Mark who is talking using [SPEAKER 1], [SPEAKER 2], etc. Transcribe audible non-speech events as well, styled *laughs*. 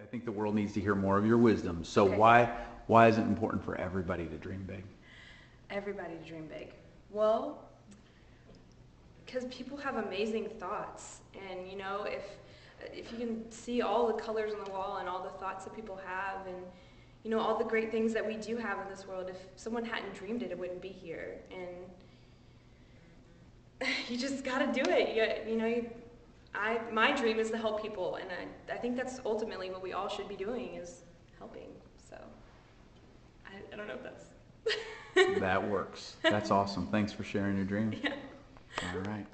[SPEAKER 1] I think the world needs to hear more of your wisdom. So
[SPEAKER 2] Okay.
[SPEAKER 1] why why is it important for everybody to dream big?
[SPEAKER 2] Everybody to dream big. Well, because people have amazing thoughts, and you know, if if you can see all the colors on the wall and all the thoughts that people have, and you know all the great things that we do have in this world, if someone hadn't dreamed it, it wouldn't be here. And *laughs* you just got to do it. You, you know, you, I my dream is to help people, and I I think that's ultimately what we all should be doing is helping. So I, I don't know if that's. *laughs*
[SPEAKER 1] that works. That's awesome. Thanks for sharing your dream.
[SPEAKER 2] Yeah.
[SPEAKER 1] All right.